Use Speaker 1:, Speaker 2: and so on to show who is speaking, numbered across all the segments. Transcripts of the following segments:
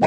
Speaker 1: Yeah.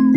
Speaker 1: you